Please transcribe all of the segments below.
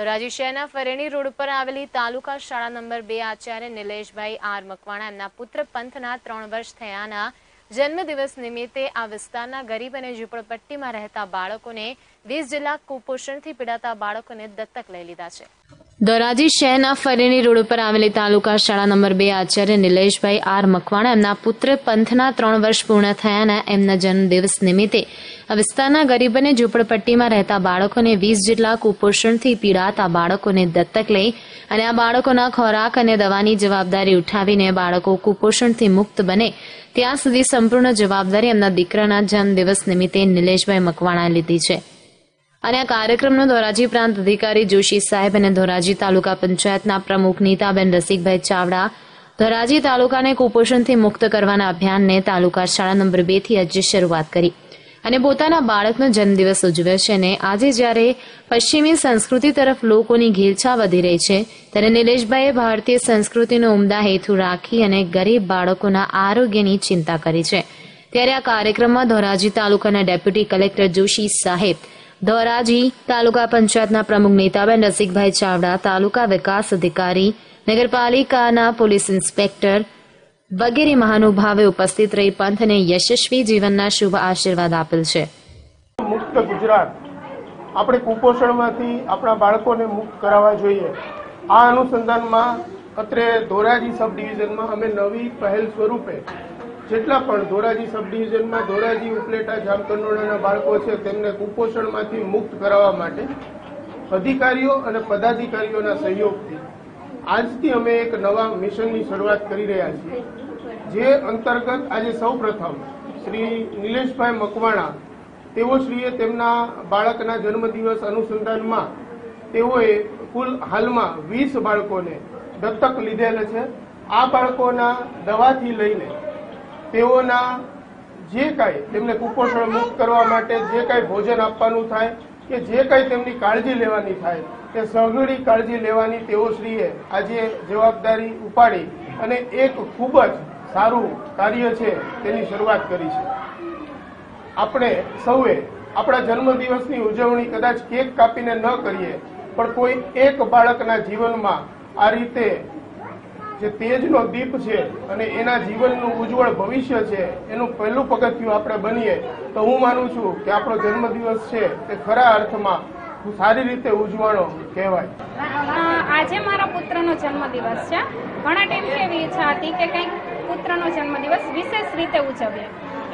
ધોરાજી શહેરના ફરેણી રોડ ઉપર આવેલી તાલુકા શાળા નંબર બે આચાર્ય નિલેશભાઈ આર મકવાણા એમના પુત્ર પંથના ત્રણ વર્ષ થયાના જન્મદિવસ નિમિત્તે આ વિસ્તારના ગરીબ અને ઝૂંપડપટ્ટીમાં રહેતા બાળકોને વીસ જિલ્લા કુપોષણથી પીડાતા બાળકોને દત્તક લઈ લીધા છે. ધોરાજી શહેરના ફરેણી રોડ ઉપર આવેલી તાલુકા શાળા નંબર બે આચાર્ય નિલેશભાઈ આર મકવાણા એમના પુત્ર પંથના ત્રણ વર્ષ પૂર્ણ થયાના એમના જન્મદિવસ નિમિત્તે વિસ્તારના ગરીબ અને ઝૂંપડપટ્ટીમાં રહેતા બાળકોને વીસ જેટલા કુપોષણથી પીડાતા બાળકોને દત્તક લઈ અને આ બાળકોના ખોરાક અને દવાની જવાબદારી ઉઠાવીને બાળકો કુપોષણથી મુક્ત બને ત્યાં સુધી સંપૂર્ણ જવાબદારી એમના દીકરાના જન્મદિવસ નિમિત્તે નિલેશભાઈ મકવાણાએ લીધી છે. અને આ કાર્યક્રમનો ધોરાજી પ્રાંત અધિકારી જોશી સાહેબ અને ધોરાજી તાલુકા પંચાયતના પ્રમુખ નીતાબેન રસિકભાઈ ચાવડા ધોરાજી તાલુકાને કુપોષણથી મુક્ત કરવાના અભિયાનને તાલુકા શાળા નંબર બેથી આજે શરૂઆત કરી. અને પોતાના બાળકનો જન્મદિવસ ઉજવ્યો છે અને આજે જ્યારે પશ્ચિમી સંસ્કૃતિ તરફ લોકોની ઘેલછા વધી રહી છે, ત્યારે નિલેશભાઈએ ભારતીય સંસ્કૃતિનો ઉમદા હેતુ રાખી અને ગરીબ બાળકોના આરોગ્યની ચિંતા કરી છે. ત્યારે આ કાર્યક્રમમાં ધોરાજી તાલુકાના ડેપ્યુટી કલેક્ટર જોશી સાહેબ ધોરાજી તાલુકા પંચાયતના પ્રમુખ નેતાબેન રસિકભાઈ ચાવડા, તાલુકા વિકાસ અધિકારી, નગરપાલિકાના પોલીસ ઇન્સ્પેક્ટર વગેરે મહાનુભાવે ઉપસ્થિત રહી પંથને યશસ્વી જીવનના શુભ આશીર્વાદ આપેલ છે. મુક્ત ગુજરાત. આપણે કુપોષણમાંથી આપણા બાળકોને મુક્ત કરાવવા જોઈએ. આ અનુસંધાનમાં અત્રે ધોરાજી સબ ડિવિઝનમાં અમે નવી પહેલ સ્વરૂપે જેટલા પણ ધોરાજી સબ ડિવિઝનમાં ધોરાજી, ઉપલેટા, જામકંડોળાના બાળકો છે, તેમને કુપોષણમાંથી મુક્ત કરાવવા માટે અધિકારીઓ અને પદાધિકારીઓના સહયોગથી આજથી અમે એક નવા મિશનની શરૂઆત કરી રહ્યા છીએ. જે અંતર્ગત આજે સૌ પ્રથમ શ્રી નિલેશભાઈ મકવાણા, તેઓ શ્રીએ તેમના બાળકના જન્મદિવસ અનુસંધાનમાં તેઓએ કુલ હાલમાં વીસ બાળકોને દત્તક લીધેલ છે. આ બાળકોના દવાથી લઈને તેઓના જે કાંઈ તેમને કુપોષણ મુક્ત કરવા માટે જે કાંઈ ભોજન આપવાનું થાય કે જે કાંઈ તેમની કાળજી લેવાની થાય તે સઘળી કાળજી લેવાની તેઓ શ્રીએ આજે જવાબદારી ઉપાડી અને એક ખૂબ જ સારું કાર્ય છે તેની શરૂઆત કરી છે. આપણે સૌએ આપણા જન્મદિવસની ઉજવણી કદાચ કેક કાપીને ન કરીએ, પણ કોઈ એક બાળકના જીવનમાં આ રીતે જે તેજનો દીપ છે અને એના જીવનનું ઉજ્જવળ ભવિષ્ય છે, એનું પહેલું પગથિયું આપણે બનીએ, તો હું માનું છું કે આપણો જન્મદિવસ છે તે ખરા અર્થમાં સારી રીતે ઉજવાણો કહેવાય. આજે મારા પુત્રનો જન્મદિવસ છે. ઘણા ટાઈમથી એવી ઈચ્છા હતી કે કંઈક પુત્રનો જન્મદિવસ વિશેષ રીતે ઉજવીએ.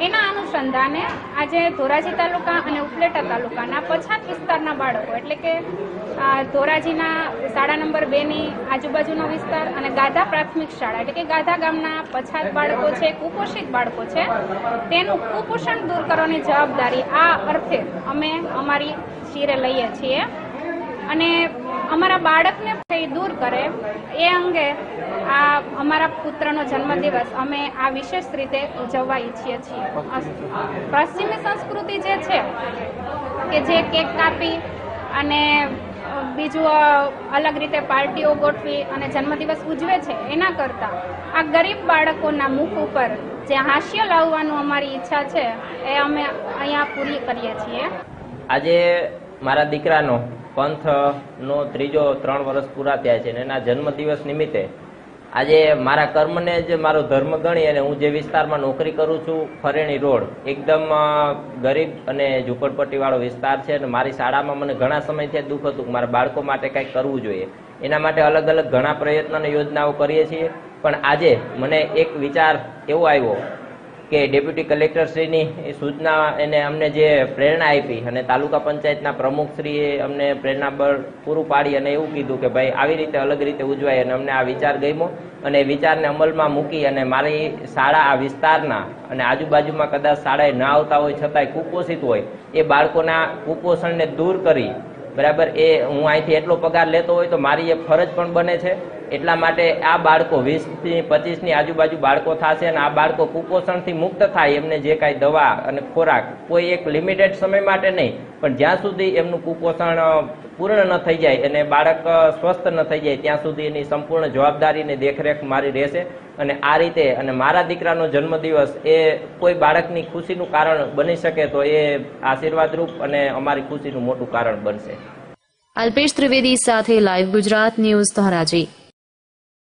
એના અનુસંધાને આજે ધોરાજી તાલુકા અને ઉપલેટા તાલુકાના પછાત વિસ્તારના બાળકો, એટલે કે ધોરાજીના શાળા નંબર બેની આજુબાજુનો વિસ્તાર અને ગાધા પ્રાથમિક શાળા, એટલે કે ગાધા ગામના પછાત બાળકો છે, કુપોષિત બાળકો છે, તેનું કુપોષણ દૂર કરવાની જવાબદારી આ અર્થે અમે અમારી શિરે લઈએ છીએ. અને અમારા બાળકને એ દૂર કરે, એ અંગે આ અમારા પુત્રનો જન્મદિવસ અમે આ વિશેષ રીતે ઉજવવા ઈચ્છીએ છીએ. પશ્ચિમી સંસ્કૃતિ જે છે, કે જે કેક કાપી અને બીજું અલગ રીતે પાર્ટીઓ ગોઠવી અને જન્મદિવસ ઉજવે છે, એના કરતાં આ ગરીબ બાળકોના મુખ ઉપર જે હાસ્ય લાવવાનું અમારી ઈચ્છા છે, એ અમે અહીંયા પૂરી કરીએ છીએ. આજે મારા દીકરાનો પંથનો ત્રીજો ત્રણ વર્ષ પૂરા થયા છે અને એના જન્મદિવસ નિમિત્તે આજે મારા કર્મને જ મારો ધર્મ ગણી અને હું જે વિસ્તારમાં નોકરી કરું છું, ફરેણી રોડ, એકદમ ગરીબ અને ઝૂંપડપટ્ટીવાળો વિસ્તાર છે અને મારી શાળામાં મને ઘણા સમયથી દુઃખ હતું કે મારા બાળકો માટે કંઈક કરવું જોઈએ. એના માટે અલગ અલગ ઘણા પ્રયત્નો અને યોજનાઓ કરીએ છીએ. પણ આજે મને એક વિચાર એવો આવ્યો કે ડેપ્યુટી કલેક્ટરશ્રીની સૂચના એને અમને જે પ્રેરણા આપી અને તાલુકા પંચાયતના પ્રમુખશ્રીએ અમને પ્રેરણા પર પૂરું પાડી અને એવું કીધું કે ભાઈ આવી રીતે અલગ રીતે ઉજવાય અને અમને આ વિચાર ગમ્યો અને વિચારને અમલમાં મૂકી અને મારી શાળા આ વિસ્તારના અને આજુબાજુમાં કદાચ શાળાએ ન આવતા હોય છતાંય કુપોષિત હોય એ બાળકોના કુપોષણને દૂર કરી. બરાબર? એ હું અહીંથી એટલો પગાર લેતો હોય તો મારી એ ફરજ પણ બને છે. એટલા માટે આ બાળકો વીસથી પચીસની આજુબાજુ બાળકો થશે અને આ બાળકો કુપોષણથી મુક્ત થાય એમને જે કાંઈ દવા અને ખોરાક કોઈ એક લિમિટેડ સમય માટે નહીં, પણ જ્યાં સુધી એમનું કુપોષણ પૂર્ણ ન થઈ જાય અને બાળક સ્વસ્થ ન થઈ જાય, ત્યાં સુધી એની સંપૂર્ણ જવાબદારી અને દેખરેખ મારી રહેશે. અને આ રીતે અને મારા દીકરાનો જન્મદિવસ એ કોઈ બાળકની ખુશીનું કારણ બની શકે તો એ આશીર્વાદરૂપ અને અમારી ખુશીનું મોટું કારણ બનશે. અલ્પેશ ત્રિવેદી સાથે લાઈવ ગુજરાત ન્યૂઝ ધોરાજી.